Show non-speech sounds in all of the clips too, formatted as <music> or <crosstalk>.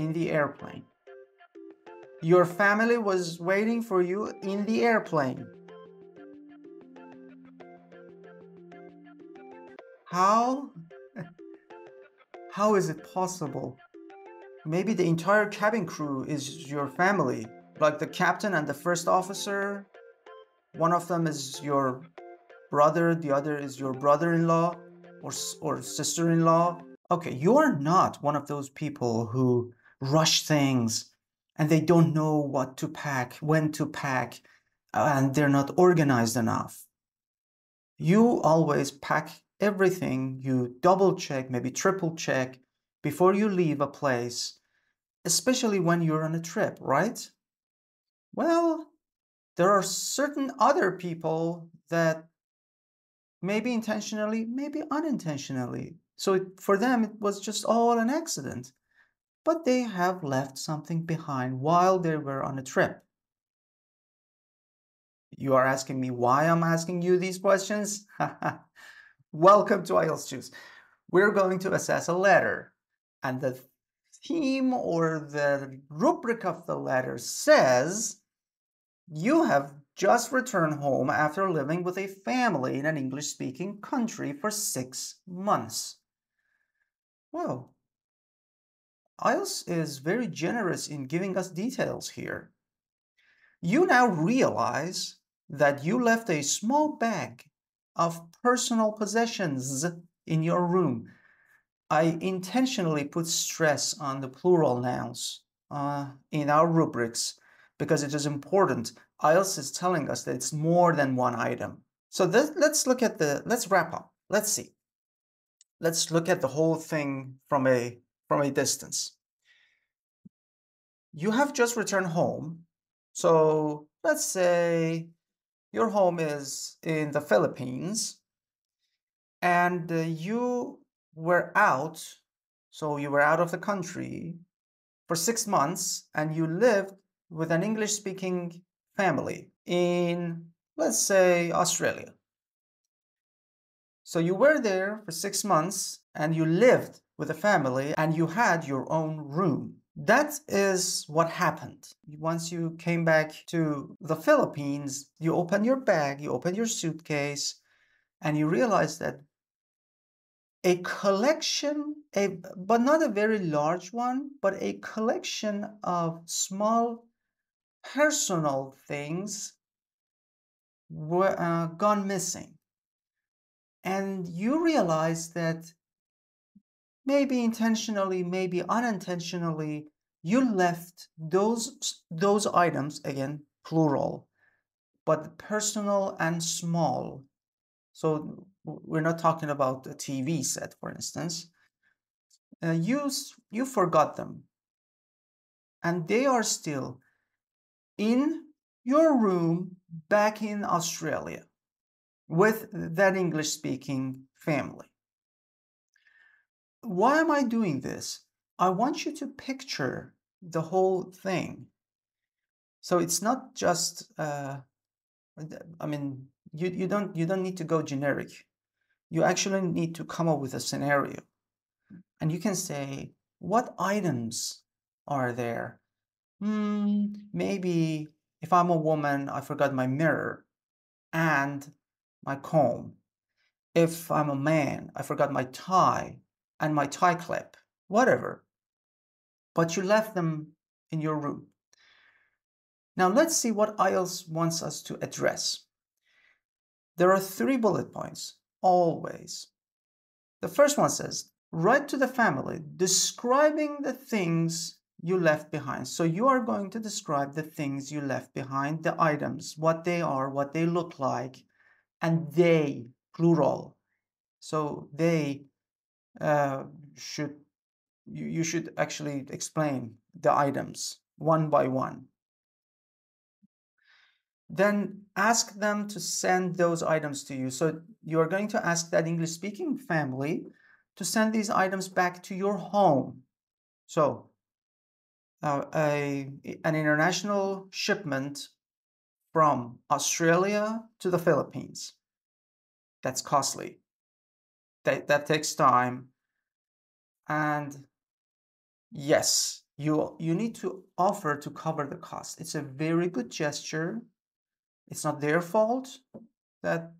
in the airplane. Your family was waiting for you in the airplane. How? <laughs> How is it possible? Maybe the entire cabin crew is your family, like the captain and the first officer. One of them is your brother, the other is your brother in law or, or sister in law. Okay, you're not one of those people who rush things and they don't know what to pack, when to pack, and they're not organized enough. You always pack everything, you double check, maybe triple check before you leave a place, especially when you're on a trip, right? Well, there are certain other people that maybe intentionally, maybe unintentionally. So for them, it was just all an accident. But they have left something behind while they were on a trip. You are asking me why I'm asking you these questions? <laughs> Welcome to IELTS Juice. We're going to assess a letter, and the theme or the rubric of the letter says you have just returned home after living with a family in an English speaking country for six months. Well, IELTS is very generous in giving us details here. You now realize that you left a small bag of personal possessions in your room. I intentionally put stress on the plural nouns uh, in our rubrics because it is important. IELTS is telling us that it's more than one item. So let's look at the, let's wrap up. Let's see. Let's look at the whole thing from a, from a distance. You have just returned home. So let's say your home is in the Philippines and uh, you were out, so you were out of the country for six months and you lived with an English speaking family in, let's say, Australia. So you were there for six months and you lived with a family and you had your own room. That is what happened. Once you came back to the Philippines, you open your bag, you open your suitcase, and you realize that a collection, a, but not a very large one, but a collection of small personal things were uh, gone missing. And you realize that maybe intentionally, maybe unintentionally, you left those, those items, again, plural, but personal and small. So we're not talking about a TV set, for instance. Uh, you, you forgot them. And they are still in your room back in Australia with that English speaking family. Why am I doing this? I want you to picture the whole thing. So it's not just, uh, I mean, you, you don't you don't need to go generic. You actually need to come up with a scenario, and you can say what items are there. Hmm, maybe if I'm a woman, I forgot my mirror and my comb. If I'm a man, I forgot my tie and my tie clip, whatever. But you left them in your room. Now let's see what IELTS wants us to address. There are three bullet points, always. The first one says, write to the family describing the things you left behind. So you are going to describe the things you left behind, the items, what they are, what they look like, and they, plural. So they uh, should, you, you should actually explain the items one by one. Then ask them to send those items to you. So you are going to ask that English speaking family to send these items back to your home. So uh, a, an international shipment from Australia to the Philippines. That's costly. That, that takes time. And yes, you you need to offer to cover the cost. It's a very good gesture. It's not their fault that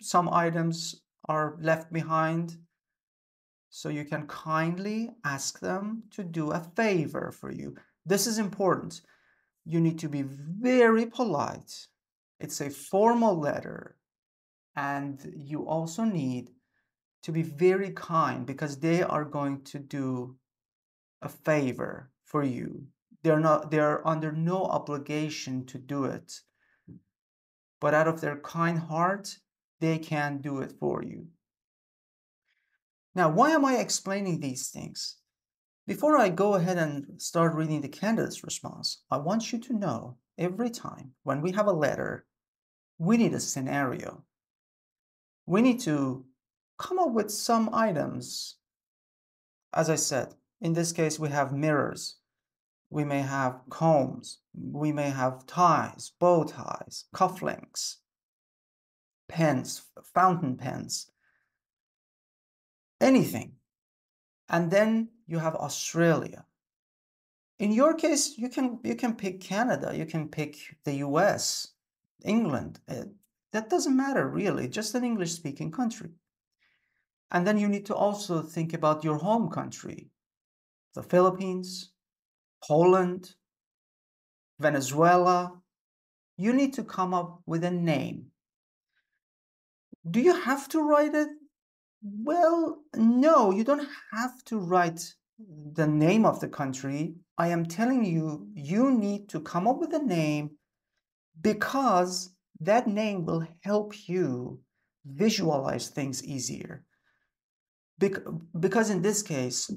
some items are left behind. So you can kindly ask them to do a favor for you. This is important. You need to be very polite. It's a formal letter. And you also need to be very kind because they are going to do a favor for you. They're not they're under no obligation to do it. But out of their kind heart, they can do it for you. Now, why am I explaining these things? Before I go ahead and start reading the candidate's response, I want you to know every time when we have a letter, we need a scenario. We need to come up with some items. As I said, in this case, we have mirrors. We may have combs. We may have ties, bow ties, cufflinks, pens, fountain pens, anything. And then you have Australia. In your case, you can you can pick Canada, you can pick the US, England. Uh, that doesn't matter really, just an English speaking country. And then you need to also think about your home country, the Philippines, Poland, Venezuela. You need to come up with a name. Do you have to write it? Well, no, you don't have to write the name of the country. I am telling you, you need to come up with a name because that name will help you visualize things easier. Bec- because in this case,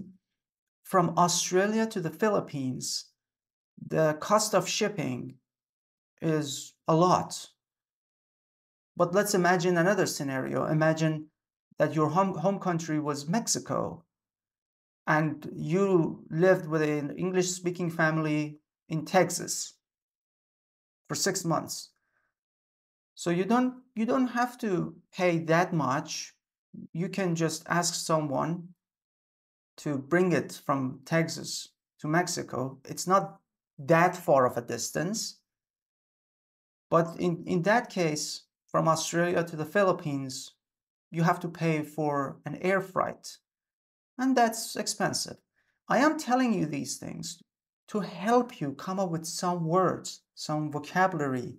from Australia to the Philippines, the cost of shipping is a lot. But let's imagine another scenario. Imagine that your home, home country was Mexico and you lived with an English speaking family in Texas for six months. So you don't you don't have to pay that much. You can just ask someone to bring it from Texas to Mexico. It's not that far of a distance. But in, in that case, from Australia to the Philippines, you have to pay for an air freight. And that's expensive. I am telling you these things to help you come up with some words, some vocabulary,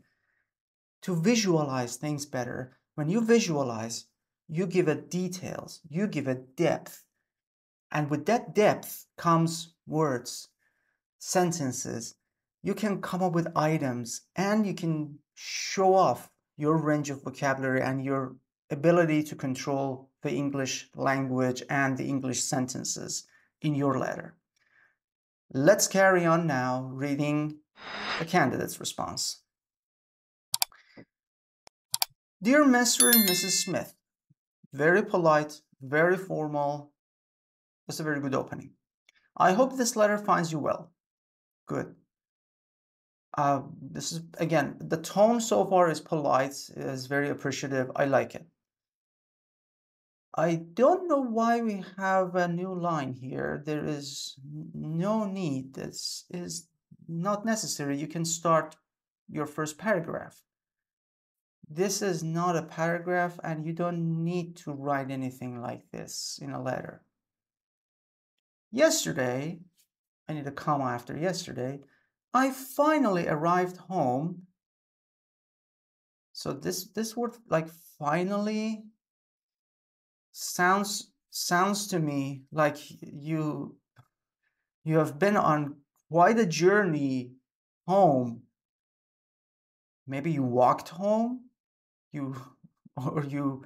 to visualize things better. When you visualize, you give it details, you give it depth. And with that depth comes words, sentences. You can come up with items and you can show off your range of vocabulary and your ability to control the English language and the English sentences in your letter. Let's carry on now reading the candidate's response. Dear Mr. and Mrs. Smith, very polite, very formal. That's a very good opening. I hope this letter finds you well. Good. Uh, this is again the tone so far is polite, is very appreciative. I like it. I don't know why we have a new line here. There is no need. This is not necessary. You can start your first paragraph. This is not a paragraph and you don't need to write anything like this in a letter. Yesterday, I need a comma after yesterday, I finally arrived home. So this this word like finally sounds sounds to me like you you have been on quite a journey home maybe you walked home you or you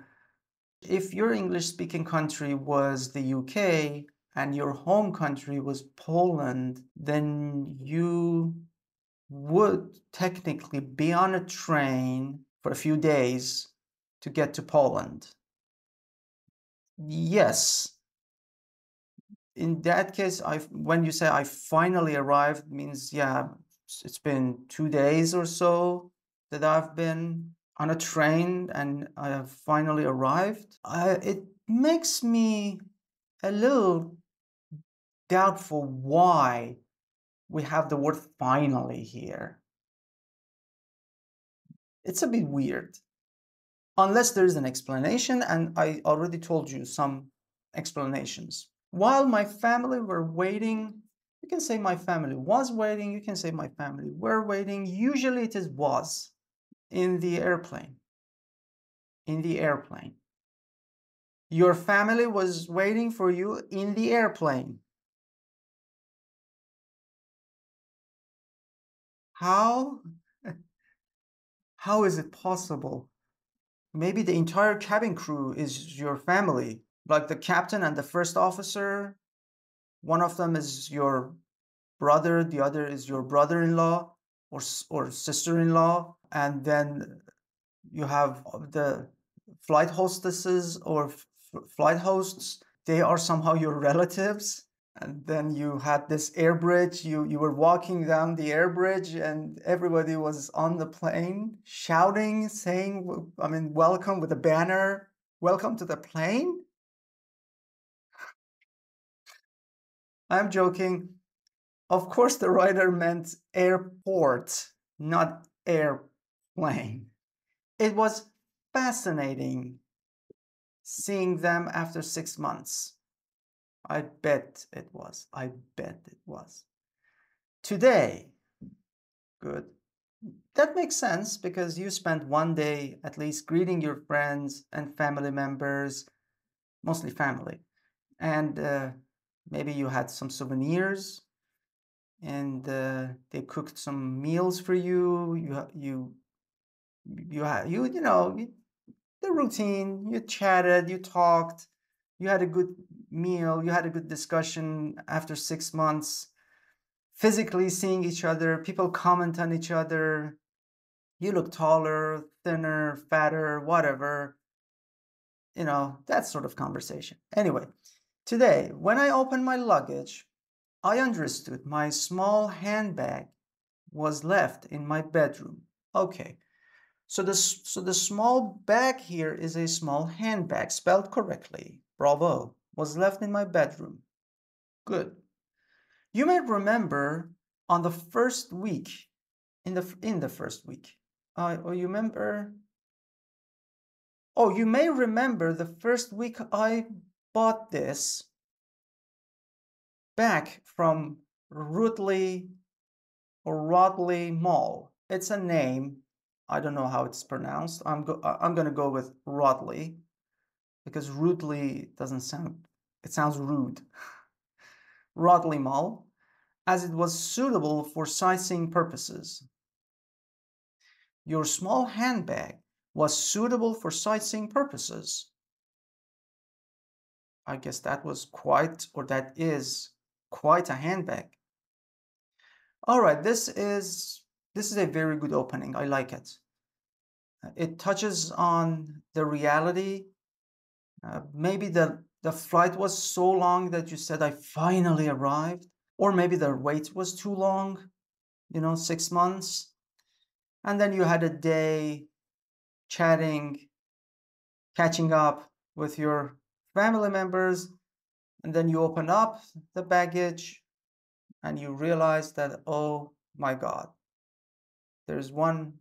if your english speaking country was the UK and your home country was Poland then you would technically be on a train for a few days to get to Poland Yes. In that case, I when you say I finally arrived means yeah, it's been two days or so that I've been on a train and I have finally arrived. I, it makes me a little doubtful why we have the word finally here. It's a bit weird. Unless there's an explanation, and I already told you some explanations. While my family were waiting, you can say my family was waiting, you can say my family were waiting. Usually it is was in the airplane. In the airplane. Your family was waiting for you in the airplane. How? <laughs> How is it possible? Maybe the entire cabin crew is your family, like the captain and the first officer. One of them is your brother, the other is your brother-in-law or or sister-in-law, and then you have uh, the flight hostesses or flight hosts. They are somehow <laughs> your relatives and then you had this air bridge you you were walking down the air bridge and everybody was on the plane shouting saying i mean welcome with a banner welcome to the plane <sighs> i'm joking of course the writer meant airport not airplane it was fascinating seeing them after 6 months I bet it was. I bet it was. Today, good. That makes sense because you spent one day at least greeting your friends and family members, mostly family. And uh, maybe you had some souvenirs and uh, they cooked some meals for you. You, you, you had, you, you know, you, the routine, you chatted, you talked, you had a good meal, you had a good discussion after six months, physically seeing each other, people comment on each other. You look taller, thinner, fatter, whatever. You know, that sort of conversation. Anyway, today, when I opened my luggage, I understood my small handbag was left in my bedroom. Okay, so the, so the small bag here is a small handbag, spelled correctly. Bravo was left in my bedroom. Good. You may remember on the first week, in the in the first week, uh, or you remember. Oh, you may remember the first week I bought this back from Rutley or Rodley Mall. It's a name. I don't know how it's pronounced. I'm go I'm gonna go with Rodley because rudely doesn't sound, it sounds rude. <laughs> Rodley Mall, as it was suitable for sightseeing purposes. Your small handbag was suitable for sightseeing purposes. I guess that was quite, or that is quite a handbag. All right, this is this is a very good opening. I like it. It touches on the reality uh, maybe the, the flight was so long that you said, I finally arrived. Or maybe the wait was too long, you know, six months. And then you had a day chatting, catching up with your family members. And then you open up the baggage and you realize that, oh my God, there's one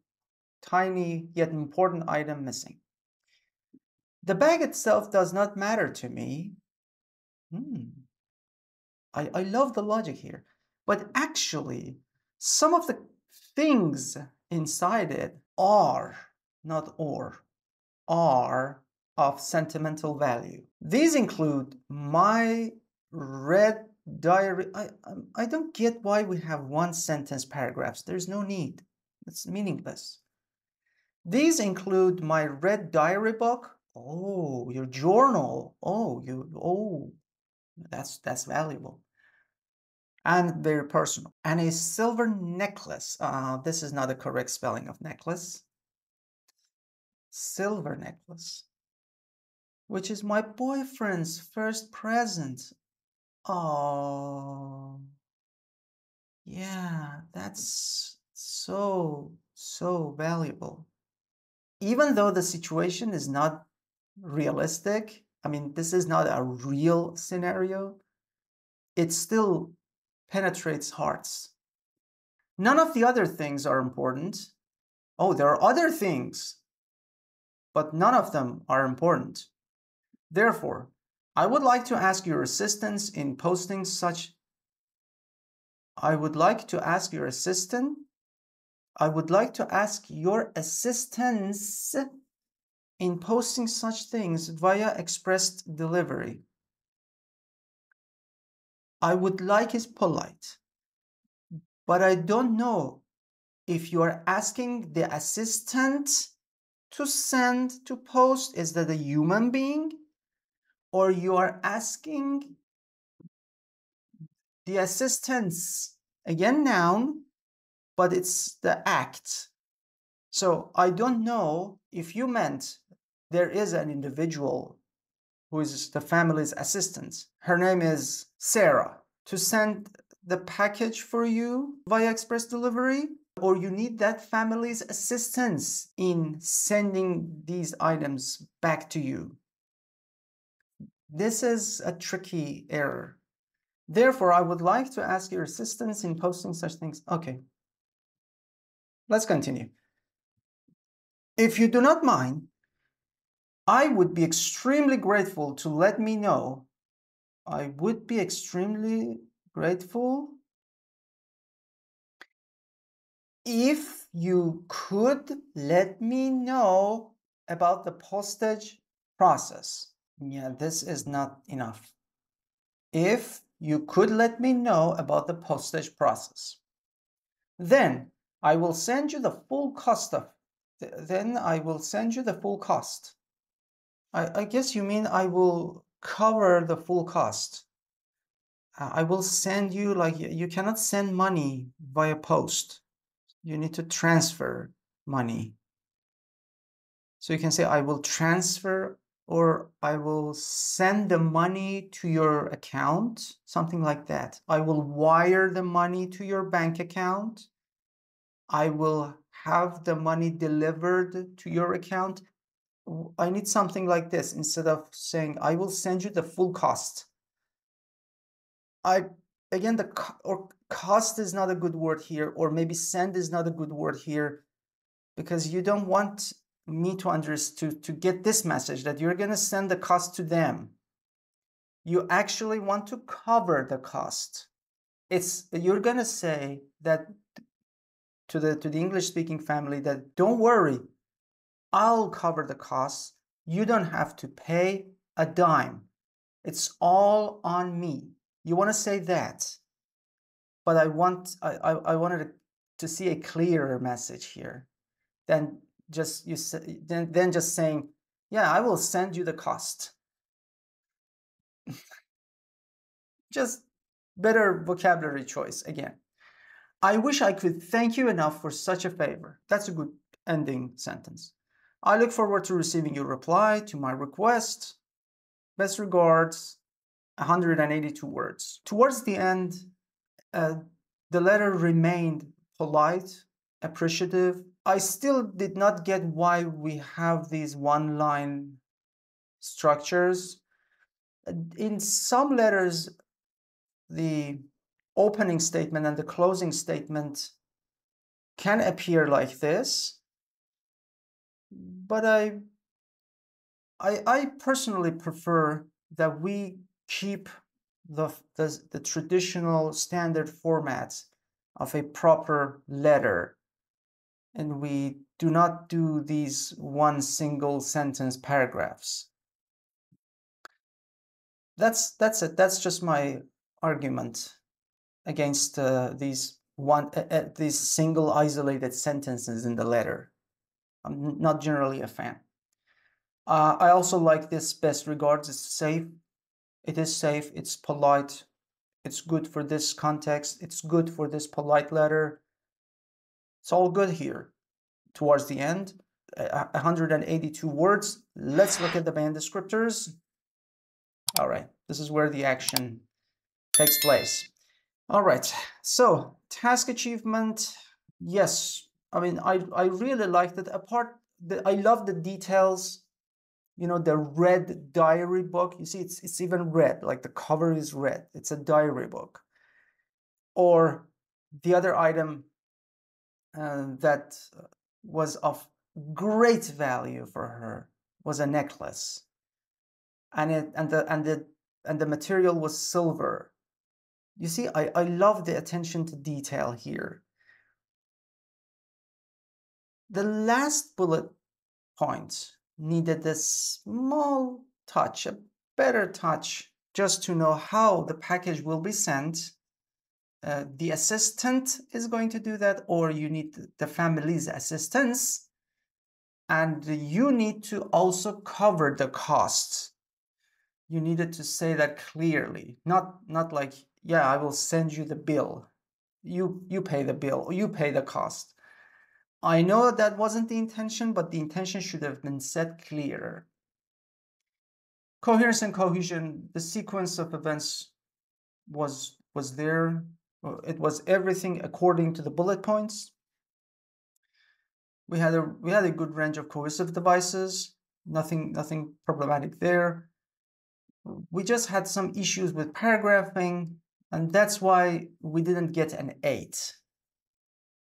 tiny yet important item missing. The bag itself does not matter to me. Hmm. I, I love the logic here. But actually, some of the things inside it are, not or, are of sentimental value. These include my red diary. I, um, I don't get why we have one sentence paragraphs. There's no need. It's meaningless. These include my red diary book, Oh, your journal. Oh, you oh, that's that's valuable. And very personal. And a silver necklace. Uh, this is not the correct spelling of necklace. Silver necklace. Which is my boyfriend's first present. Oh. Yeah, that's so, so valuable. Even though the situation is not realistic. I mean, this is not a real scenario. It still penetrates hearts None of the other things are important. Oh, there are other things, but none of them are important. Therefore, I would like to ask your assistance in posting such. I would like to ask your assistant. I would like to ask your assistance in posting such things via express delivery. I would like is polite, but I don't know if you are asking the assistant to send to post, is that a human being? Or you are asking the assistance. again, noun, but it's the act. So I don't know if you meant there is an individual who is the family's assistant. Her name is Sarah. To send the package for you via express delivery, or you need that family's assistance in sending these items back to you. This is a tricky error. Therefore, I would like to ask your assistance in posting such things. Okay, let's continue. If you do not mind, I would be extremely grateful to let me know. I would be extremely grateful if you could let me know about the postage process. Yeah, this is not enough. If you could let me know about the postage process, then I will send you the full cost of, then I will send you the full cost. I, I guess you mean I will cover the full cost. Uh, I will send you like you cannot send money via post. You need to transfer money. So you can say, I will transfer or I will send the money to your account, something like that. I will wire the money to your bank account. I will have the money delivered to your account. I need something like this instead of saying, I will send you the full cost. I again the or cost is not a good word here or maybe send is not a good word here because you don't want me to understand to, to get this message that you're going to send the cost to them. You actually want to cover the cost. It's you're going to say that to the to the english speaking family that don't worry i'll cover the costs. You don't have to pay a dime. It's all on me. You want to say that. But i want i i, I wanted to, to see a clearer message here. Than just you say, then, then just saying, yeah, I will send you the cost. just better vocabulary choice again. I wish I could thank you enough for such a favor. That's a good ending sentence. I look forward to receiving your reply to my request. Best regards, 182 words. Towards the end, uh, the letter remained polite, appreciative, I still did not get why we have these one line structures. In some letters, the opening statement and the closing statement can appear like this, but I, I, I personally prefer that we keep the, the, the traditional standard format of a proper letter and we do not do these one single sentence paragraphs. That's that's it. That's just my argument against uh, these one uh, uh, these single isolated sentences in the letter. I'm not generally a fan. Uh, I also like this best regards. It's safe. It is safe. It's polite. It's good for this context. It's good for this polite letter. It's all good here. Towards the end, 182 words. Let's look at the band descriptors. All right, this is where the action takes place. All right, so task achievement. Yes, I mean, I, I really like that. Apart, the, I love the details. You know, the red diary book. You see, it's it's even red. Like the cover is red. It's a diary book. Or the other item uh, that was of great value for her was a necklace. And it and the and the and the material was silver. You see i i love the attention to detail here. The last bullet point needed a small touch a better touch just to know how the package will be sent uh, the assistant is going to do that or you need the family's assistance. And you need to also cover the costs. You needed to say that clearly not not like yeah i will send you the bill. You you pay the bill or you pay the cost. I know that wasn't the intention but the intention should have been set clearer. Coherence and cohesion the sequence of events was was there it was everything according to the bullet points. We had a we had a good range of cohesive devices. Nothing nothing problematic there. We just had some issues with paragraphing and that's why we didn't get an 8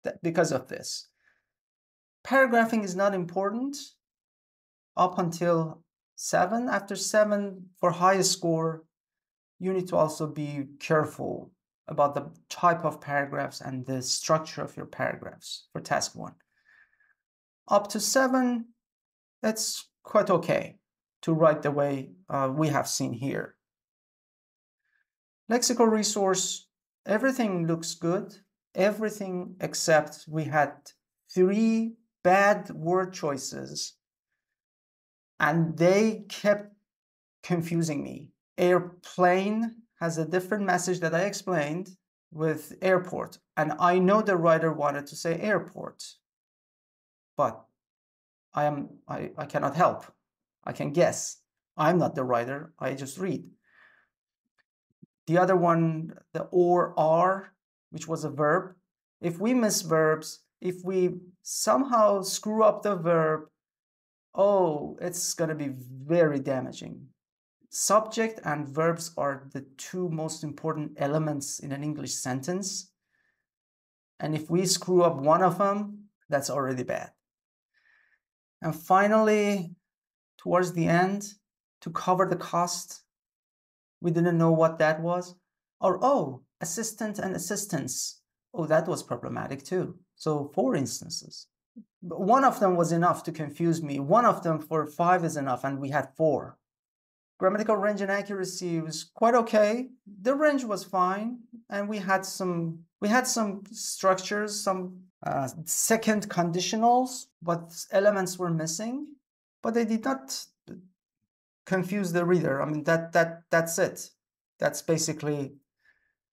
that, because of this. Paragraphing is not important up until 7 after 7 for highest score you need to also be careful about the type of paragraphs and the structure of your paragraphs for task 1 up to 7 that's quite okay to write the way uh, we have seen here. Lexical resource, everything looks good. Everything except we had three bad word choices and they kept confusing me. Airplane has a different message that I explained with airport. And I know the writer wanted to say airport, but I am I, I cannot help. I can guess. I'm not the writer, I just read. The other one, the or are, which was a verb. If we miss verbs, if we somehow screw up the verb, oh, it's going to be very damaging. Subject and verbs are the two most important elements in an English sentence. And if we screw up one of them, that's already bad. And finally, towards the end to cover the cost. We didn't know what that was. Or, oh, assistant and assistance. Oh, that was problematic too. So, four instances. One of them was enough to confuse me. One of them for five is enough, and we had four. Grammatical range and accuracy was quite okay. The range was fine, and we had some we had some structures, some uh, second conditionals, but elements were missing but they did not confuse the reader. I mean that that that's it. That's basically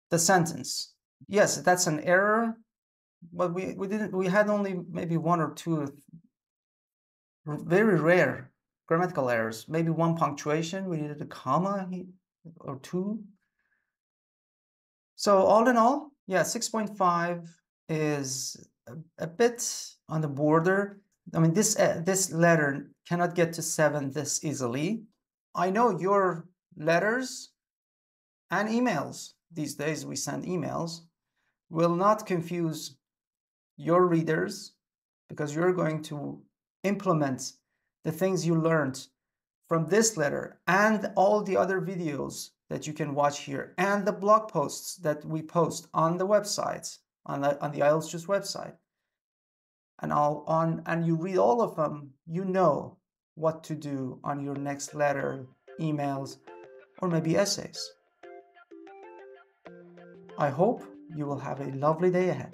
the sentence. Yes, that's an error, but we, we didn't we had only maybe one or two very rare grammatical errors. Maybe one punctuation, we needed a comma or two. So all in all, yeah, 6.5 is a, bit on the border. I mean, this uh, this letter cannot get to seven this easily. I know your letters and emails, these days we send emails, will not confuse your readers because you're going to implement the things you learned from this letter and all the other videos that you can watch here and the blog posts that we post on the website, on the, on the IELTS Juice website and all on and you read all of them, you know what to do on your next letter, emails, or maybe essays. I hope you will have a lovely day ahead.